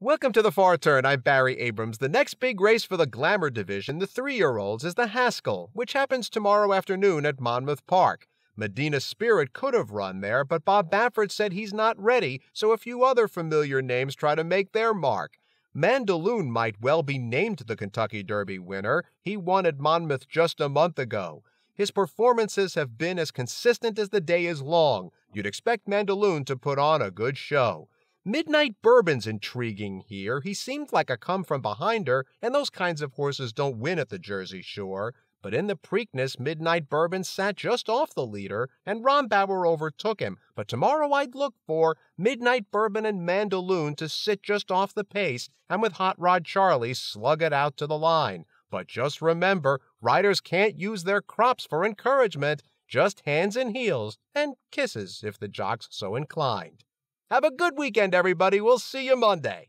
Welcome to the Far Turn. I'm Barry Abrams. The next big race for the Glamour Division, the three year olds, is the Haskell, which happens tomorrow afternoon at Monmouth Park. Medina Spirit could have run there, but Bob Baffert said he's not ready, so a few other familiar names try to make their mark. Mandaloun might well be named the Kentucky Derby winner. He won at Monmouth just a month ago. His performances have been as consistent as the day is long. You'd expect Mandaloun to put on a good show. Midnight Bourbon's intriguing here. He seemed like a come from behinder, and those kinds of horses don't win at the Jersey Shore. But in the Preakness, Midnight Bourbon sat just off the leader, and Rombauer overtook him. But tomorrow I'd look for Midnight Bourbon and Mandaloun to sit just off the pace, and with Hot Rod Charlie slug it out to the line. But just remember, riders can't use their crops for encouragement, just hands and heels, and kisses if the jock's so inclined. Have a good weekend, everybody. We'll see you Monday.